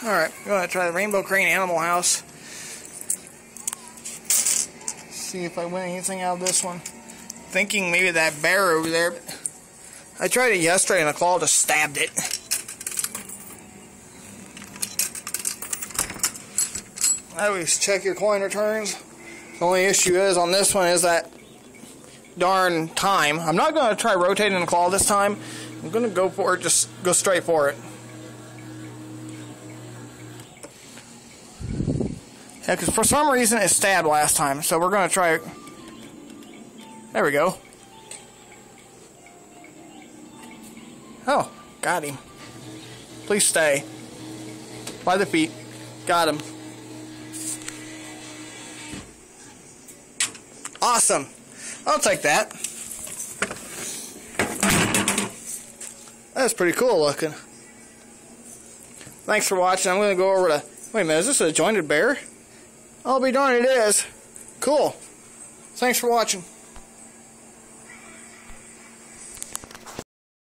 Alright, I'm going to try the Rainbow Crane Animal House. See if I win anything out of this one. Thinking maybe that bear over there. I tried it yesterday and the claw just stabbed it. I always check your coin returns. The only issue is on this one is that darn time. I'm not going to try rotating the claw this time. I'm going to go for it, just go straight for it. Yeah, because for some reason it stabbed last time, so we're going to try... There we go. Oh, got him. Please stay. By the feet. Got him. Awesome. I'll take that. That's pretty cool looking. Thanks for watching. I'm going to go over to... Wait a minute, is this a jointed bear? I'll be darned it is. Cool. Thanks for watching.